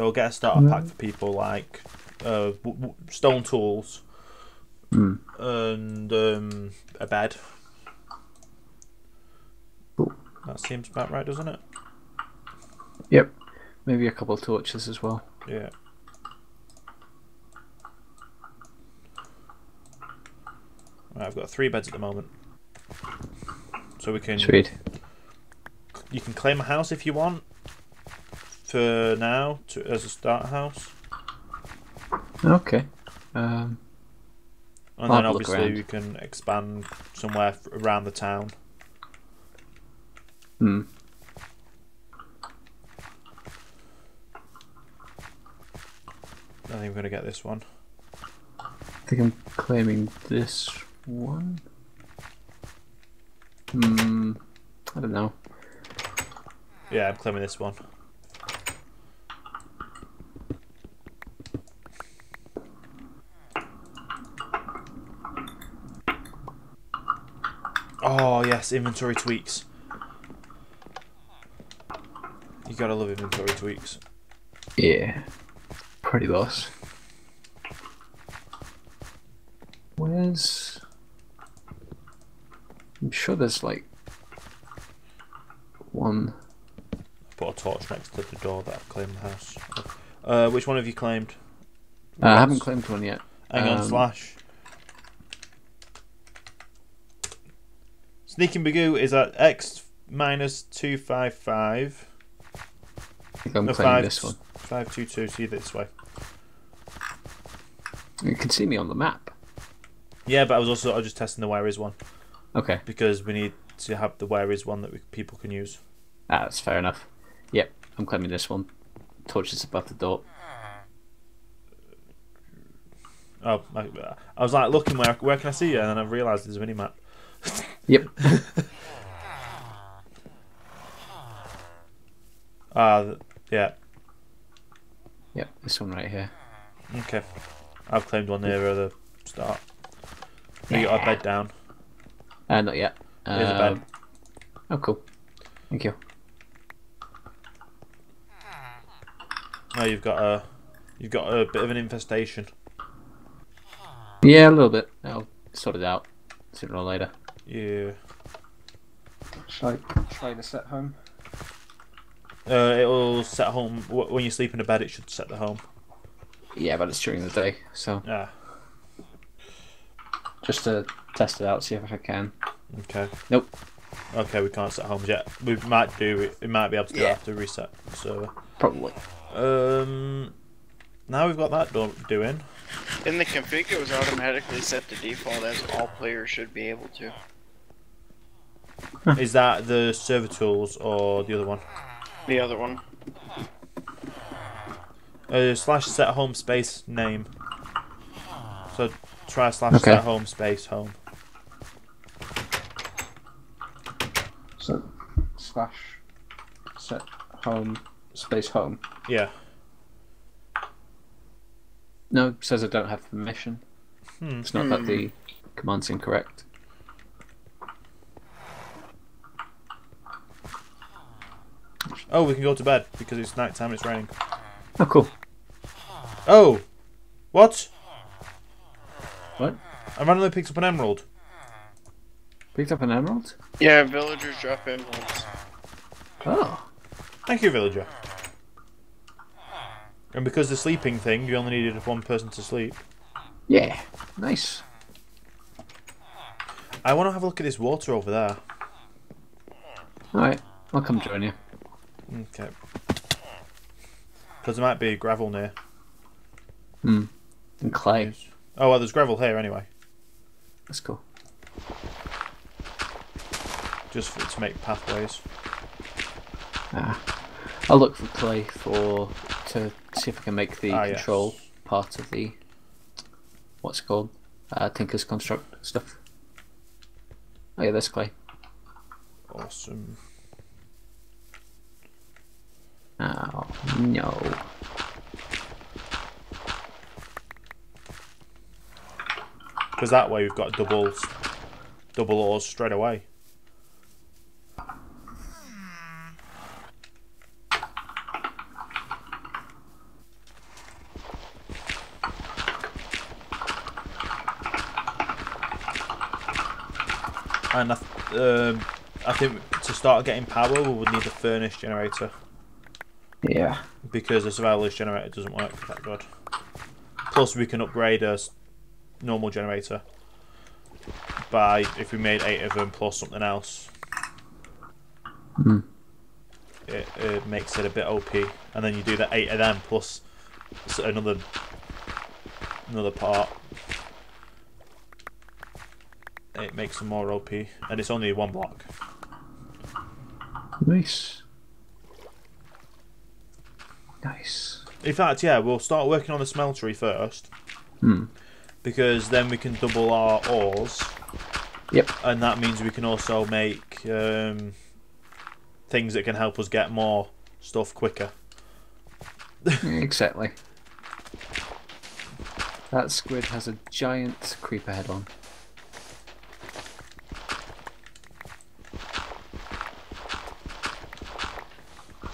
So we'll get a starter pack for people like uh, w- w- stone tools Hmm. and um, a bed. Cool. That seems about right, doesn't it? Yep. Maybe a couple of torches as well. Yeah. Right, I've got three beds at the moment. So we can Sweet. you can claim a house if you want for now to, as a start house. Okay. Um, And I'll then have a look obviously we can expand somewhere around the town. hmm. I think we're gonna get this one. I think I'm claiming this one. Hmm. I don't know. Yeah, I'm claiming this one. Oh yes, inventory tweaks. You gotta love inventory tweaks. Yeah. Pretty boss. Where's. I'm sure there's like. One. Put a torch next to the door that I've claimed the house. Uh, which one have you claimed? Uh, I haven't claimed one yet. Hang on, Um, slash. Sneaking Bagoo is at x minus two five five. I think I'm No, claiming five, this one. five two two. See this way. You can see me on the map. Yeah, but I was also I was just testing the where is one Okay. because we need to have the where is one that we, people can use. Ah, that's fair enough. Yep, I'm claiming this one. Torches above the door. Oh, I, I was like looking where where can I see you, and then I realised there's a mini map. Yep. Ah, th- yeah. yep, this one right here. Okay, I've claimed one near the start. We got a bed down. Uh, not yet. Here's a bed. Um, Oh, cool. Thank you. Oh, you've got a you've got a bit of an infestation. Yeah, a little bit. I'll sort it out sooner or later. Yeah. Shall I try the set home? Uh, it'll set home when you sleep in a bed. It should set the home. Yeah, but it's during the day, so yeah. just to test it out, see if I can. okay. Nope. Okay, we can't set homes yet. We might do it. We might be able to do it Yeah. after reset the server. Probably. Um, now we've got that do- doing. In the config, it was automatically set to default as all players should be able to. Is that the server tools or the other one? The other one. Uh, slash set home space name. So try slash Okay. set home space home. So, slash set home space home. Yeah. No, it says I don't have permission. Hmm. It's not that the command's incorrect. Oh, we can go to bed because it's night time. It's raining. Oh, cool. Oh, what? What? I randomly picked up an emerald. Picked up an emerald? Yeah, villagers drop emeralds. Oh. Thank you, villager. And because the sleeping thing, you only needed one person to sleep. Yeah. Nice. I want to have a look at this water over there. Alright, I'll come join you. Okay. Because there might be gravel near. Hmm. And clay. Oh, well, there's gravel here anyway. That's cool. Just for, to make pathways. Ah. I'll look for clay for to see if I can make the Ah, yes. control part of the what's it called? Uh, Tinker's construct stuff. Oh yeah, there's clay. Awesome. No. Because that way we've got doubles, double ores straight away. And I, th um, I think to start getting power, we would need a furnace generator. Yeah. because the survivalist generator doesn't work that good. Plus, we can upgrade a normal generator by if we made eight of them plus something else. Hmm. It, it makes it a bit OP, and then you do the eight of them plus another another part. It makes them more OP, and it's only one block. Nice. Nice. In fact, yeah, we'll start working on the smeltery first. Hmm. because then we can double our ores. Yep. And that means we can also make um, things that can help us get more stuff quicker. exactly. That squid has a giant creeper head on.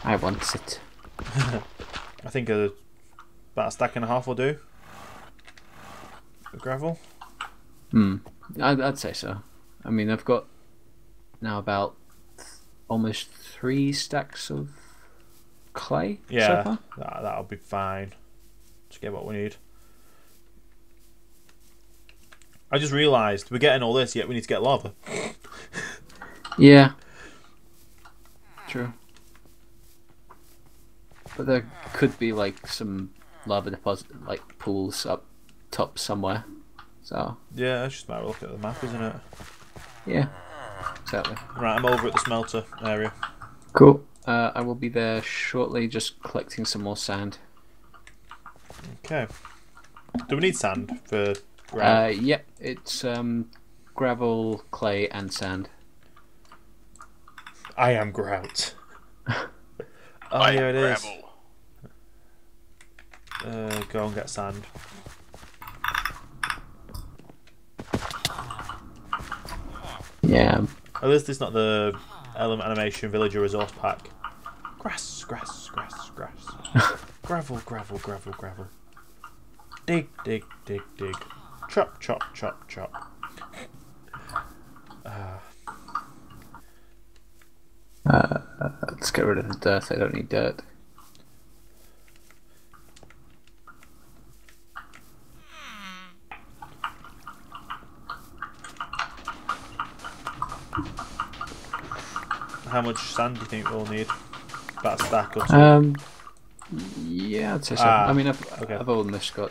I want it. I think a, about a stack and a half will do. Of gravel. Hmm. I'd, I'd say so. I mean, I've got now about th- almost three stacks of clay so Yeah, far. that, that'll be fine. Just get what we need. I just realised we're getting all this, yet we need to get lava. Yeah. True. But there could be like some lava deposit, like pools up top somewhere. So Yeah, it's just a matter of looking at the map, isn't it? yeah, exactly. Right, I'm over at the smelter area. Cool. Uh, I will be there shortly, just collecting some more sand. Okay. Do we need sand for Uh, grout? yep, it's um, gravel, clay, and sand. I am grout. oh, I here it is. Uh, go and get sand. Yeah. At least it's not the element animation villager resource pack. Grass, grass, grass, grass. gravel, gravel, gravel, gravel. Dig, dig, dig, dig. Chop, chop, chop, chop. Let's get rid of the dirt. I don't need dirt. How much sand do you think we'll need? About a stack or two. Um. Yeah, I'd say so. Ah, I mean, I've, okay. I've almost got.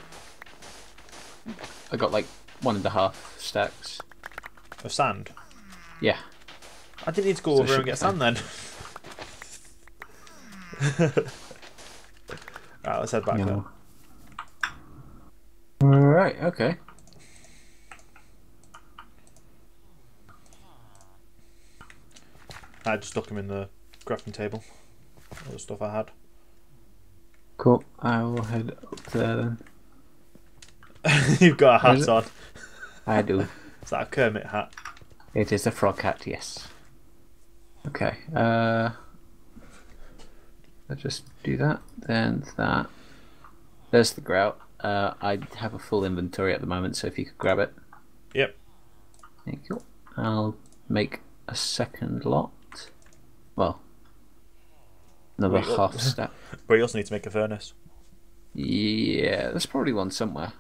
I got like one and a half stacks. of sand. Yeah. I didn't need to go So over and get sand then. Alright, let's head back then. Alright, okay. I just stuck them in the crafting table. All the stuff I had. Cool. I will head up there then. You've got a hat on. I do. Is that a Kermit hat? It is a frog hat, yes. Okay. Uh. Let's just do that. Then that. There's the grout. Uh, I have a full inventory at the moment, so if you could grab it. Yep. Thank you. I'll make a second lot. Well, another what? half step. But you also need to make a furnace. Yeah, there's probably one somewhere.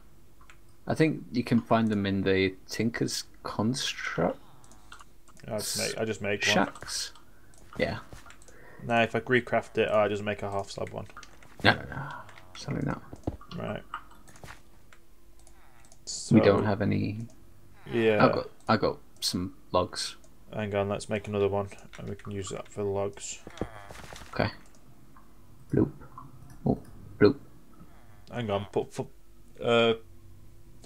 I think you can find them in the Tinker's Construct I just make, I just make one. shacks. Yeah. Now, if I recraft it, I just make a half slab one. No, no, no. Something that Right. we don't have any. Yeah. I got, I got some logs. Hang on, let's make another one, and we can use that for the logs. Okay. Bloop. Oh, bloop. Hang on, put uh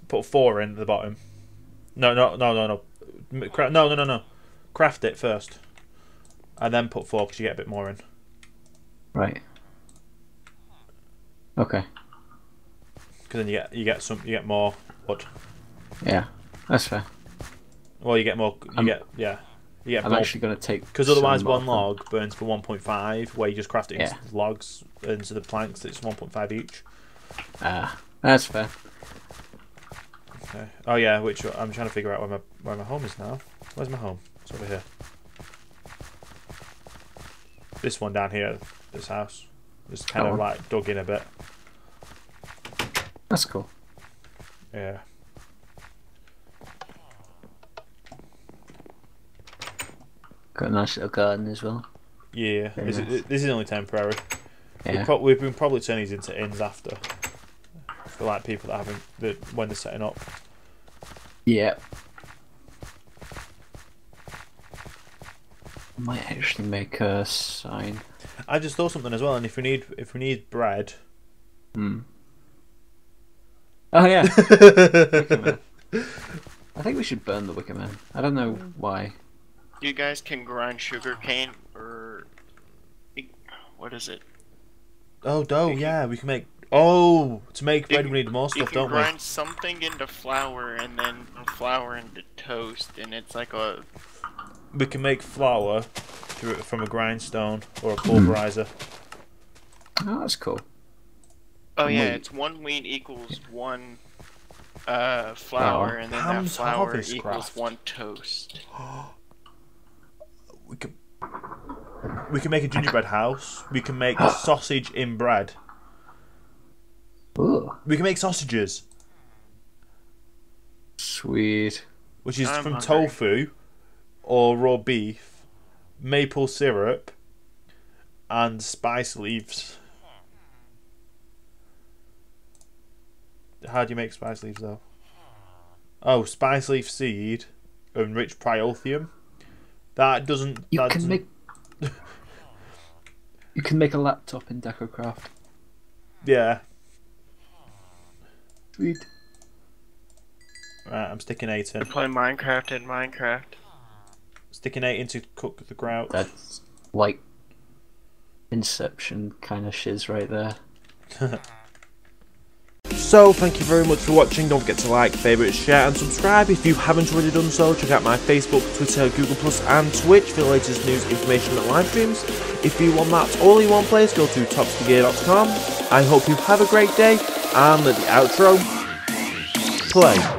put four in at the bottom. No, no, no, no, no. Cra- no, no, no, no. Craft it first, and then put four because you get a bit more in. Right. Okay. Because then you get you get some you get more wood. Yeah, that's fair. Well, you get more. You I'm- get yeah. Get I'm actually going to take. because otherwise one log burns for one point five. Where you just craft it into Yeah. the logs into the planks, it's one point five each. Ah, that's fair. Okay. Oh yeah, which I'm trying to figure out where my where my home is now. Where's my home? It's over here. This one down here, this house. It's kind Oh. of like dug in a bit. That's cool. Yeah. Got a nice little garden as well. Yeah. Very This, nice. is, this is only temporary. We've, Yeah. pro- we've been probably turning these into inns after. For like people that haven't that when they're setting up. Yeah. I Might actually make a sign. I just thought something as well, and if we need if we need bread, Hmm. Oh yeah. I think we should burn the Wicker Man. I don't know why. You guys can grind sugar cane or what is it? oh dough, can- yeah, we can make. Oh, to make You bread can- we need more You stuff, can don't we? can grind something into flour and then flour into toast, and it's like a We can make flour through from a grindstone or a Hmm. pulverizer. Oh, that's cool. oh yeah, Wheat. it's one wheat equals one uh flour, Flour. and then Ham's that flour equals Craft. one toast. We can. We can make a gingerbread house. We can make sausage in bread. Ooh, We can make sausages, sweet. which is I'm from hungry. tofu or raw beef, maple syrup, and spice leaves. How do you make spice leaves though? Oh, spice leaf seed and rich priothium. That doesn't. You that can doesn't- make. you can make a laptop in DecoCraft. Yeah. Sweet. Right, I'm sticking eight in. Play Minecraft in Minecraft. Sticking eight in to cook the grout. That's like Inception kind of shiz right there. So, thank you very much for watching. Don't forget to like, favourite, share, and subscribe. If you haven't already done so, check out my Facebook, Twitter, Google, and Twitch for the latest news, information, and live streams. If you want that all in one place, go to topstigear.com. I hope you have a great day, and let the outro play.